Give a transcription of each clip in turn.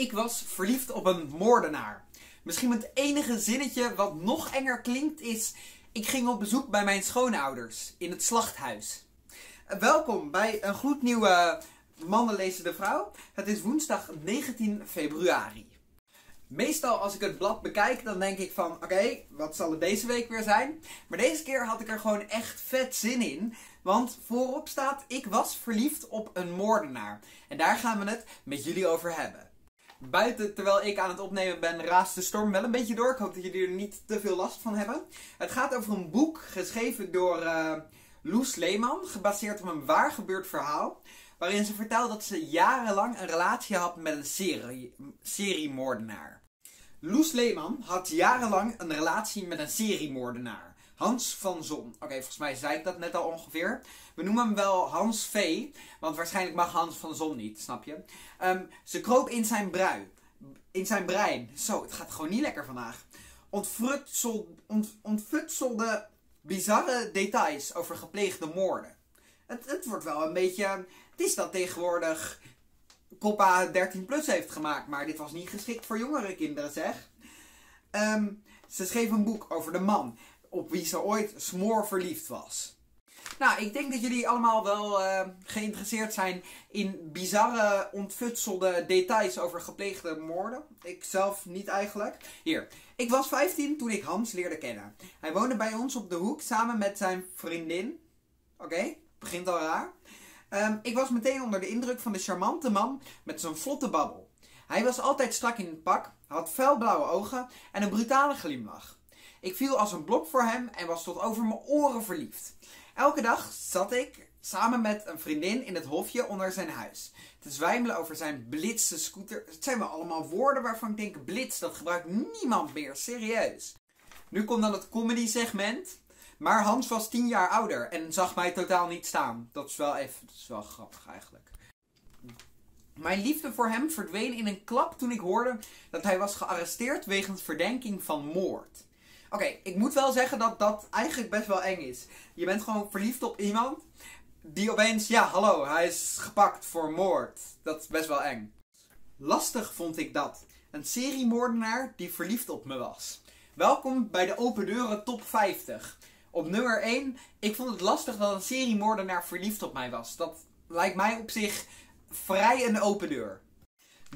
Ik was verliefd op een moordenaar. Misschien het enige zinnetje wat nog enger klinkt is... Ik ging op bezoek bij mijn schoonouders in het slachthuis. Welkom bij een gloednieuwe Mannen lezen de vrouw. Het is woensdag 19 februari. Meestal als ik het blad bekijk, dan denk ik van... Oké, wat zal het deze week weer zijn? Maar deze keer had ik er gewoon echt vet zin in. Want voorop staat... Ik was verliefd op een moordenaar. En daar gaan we het met jullie over hebben. Buiten, terwijl ik aan het opnemen ben, raast de storm wel een beetje door. Ik hoop dat jullie er niet te veel last van hebben. Het gaat over een boek geschreven door uh, Loes Leeman, gebaseerd op een waar gebeurd verhaal. Waarin ze vertelt dat ze jarenlang een relatie had met een serie, seriemoordenaar. Loes Leeman had jarenlang een relatie met een seriemoordenaar. Hans van Zon. Oké, volgens mij zei ik dat net al ongeveer. We noemen hem wel Hans V. Want waarschijnlijk mag Hans van Zon niet, snap je? Um, ze kroop in zijn brui. In zijn brein. Zo, het gaat gewoon niet lekker vandaag. Ontfutselde bizarre details over gepleegde moorden. Het, het wordt wel een beetje... Het is dat tegenwoordig Coppa 13 plus heeft gemaakt. Maar dit was niet geschikt voor jongere kinderen, zeg. Um, ze schreef een boek over de man op wie ze ooit smoor verliefd was. Nou, ik denk dat jullie allemaal wel uh, geïnteresseerd zijn in bizarre, ontfutselde details over gepleegde moorden. Ik zelf niet eigenlijk. Hier, ik was 15 toen ik Hans leerde kennen. Hij woonde bij ons op de hoek samen met zijn vriendin. Oké, begint al raar. Um, ik was meteen onder de indruk van de charmante man met zijn vlotte babbel. Hij was altijd strak in het pak, had felblauwe ogen en een brutale glimlach. Ik viel als een blok voor hem en was tot over mijn oren verliefd. Elke dag zat ik samen met een vriendin in het hofje onder zijn huis. Te zwijmelen over zijn blitse scooter. Het zijn wel allemaal woorden waarvan ik denk, blitz, dat gebruikt niemand meer, serieus. Nu komt dan het comedy segment. Maar Hans was tien jaar ouder en zag mij totaal niet staan. Dat is wel even, dat is wel grappig eigenlijk. Mijn liefde voor hem verdween in een klap toen ik hoorde dat hij was gearresteerd wegens verdenking van moord. Oké, ik moet wel zeggen dat dat eigenlijk best wel eng is. Je bent gewoon verliefd op iemand die opeens, ja, hallo, hij is gepakt voor moord. Dat is best wel eng. Lastig vond ik dat. Een seriemoordenaar die verliefd op me was. Welkom bij de Open Deuren Top 50. Op nummer 1, ik vond het lastig dat een seriemoordenaar verliefd op mij was. Dat lijkt mij op zich vrij een open deur.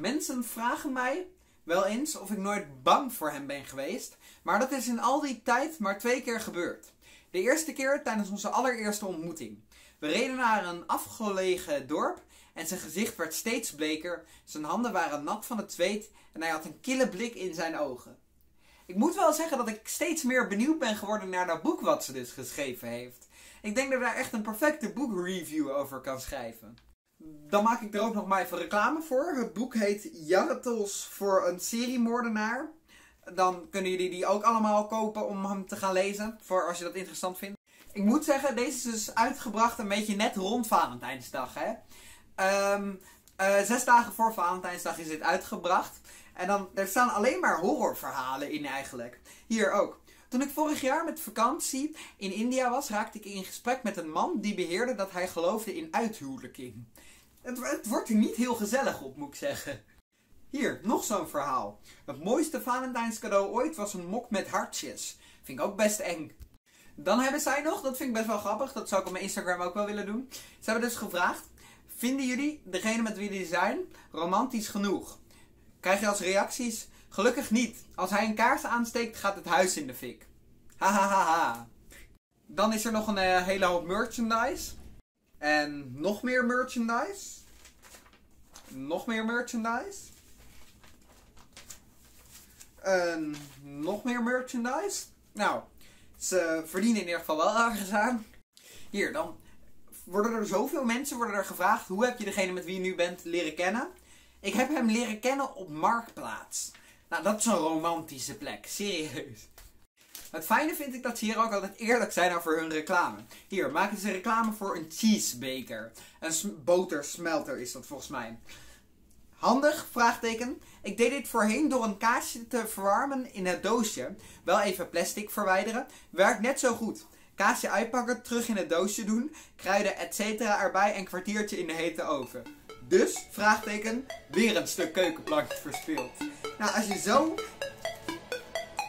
Mensen vragen mij wel eens of ik nooit bang voor hem ben geweest, maar dat is in al die tijd maar twee keer gebeurd. De eerste keer tijdens onze allereerste ontmoeting. We reden naar een afgelegen dorp en zijn gezicht werd steeds bleker, zijn handen waren nat van het zweet en hij had een kille blik in zijn ogen. Ik moet wel zeggen dat ik steeds meer benieuwd ben geworden naar dat boek wat ze dus geschreven heeft. Ik denk dat daar echt een perfecte boekreview over kan schrijven. Dan maak ik er ook nog maar even reclame voor. Het boek heet Jarretels voor een seriemoordenaar. Dan kunnen jullie die ook allemaal kopen om hem te gaan lezen. Voor als je dat interessant vindt. Ik moet zeggen, deze is dus uitgebracht een beetje net rond Valentijnsdag. Hè? Um, uh, zes dagen voor Valentijnsdag is dit uitgebracht. En dan, er staan alleen maar horrorverhalen in eigenlijk. Hier ook. Toen ik vorig jaar met vakantie in India was, raakte ik in gesprek met een man die beheerde dat hij geloofde in uithuwelijking. Het, wordt er niet heel gezellig op, moet ik zeggen. Hier, nog zo'n verhaal. Het mooiste Valentijnscadeau ooit was een mok met hartjes. Vind ik ook best eng. Dan hebben zij nog, dat vind ik best wel grappig, dat zou ik op mijn Instagram ook wel willen doen. Ze hebben dus gevraagd, vinden jullie, degene met wie jullie zijn, romantisch genoeg? Krijg je als reacties, gelukkig niet. Als hij een kaars aansteekt, gaat het huis in de fik. Hahaha. Dan is er nog een uh, hele hoop merchandise. En nog meer merchandise. Nog meer merchandise. En nog meer merchandise. Nou, ze verdienen in ieder geval wel ergens aan. Hier, dan worden er zoveel mensen worden er gevraagd. Hoe heb je degene met wie je nu bent leren kennen? Ik heb hem leren kennen op Marktplaats. Nou, dat is een romantische plek. Serieus. Het fijne vind ik dat ze hier ook altijd eerlijk zijn over hun reclame. Hier, maken ze reclame voor een cheesebaker. Een botersmelter is dat volgens mij. Handig? Vraagteken. Ik deed dit voorheen door een kaasje te verwarmen in het doosje. Wel even plastic verwijderen. Werkt net zo goed. Kaasje uitpakken, terug in het doosje doen, kruiden etc. erbij en kwartiertje in de hete oven. Dus, vraagteken, weer een stuk keukenplankje verspeeld. Nou, als je zo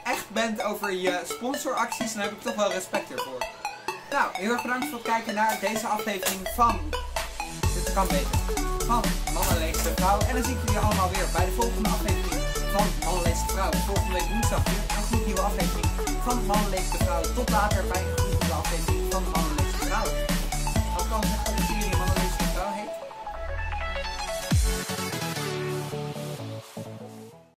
echt bent over je sponsoracties, dan heb ik toch wel respect ervoor. Nou, heel erg bedankt voor het kijken naar deze aflevering van... Dit kan beter. Van leest Vrouw. En dan zie ik jullie allemaal weer bij de volgende aflevering van Mannen Vrouw. Volgende week woensdag weer een gloednieuwe aflevering van Mannen Vrouw. Tot later bij een gloednieuwe aflevering van Mannen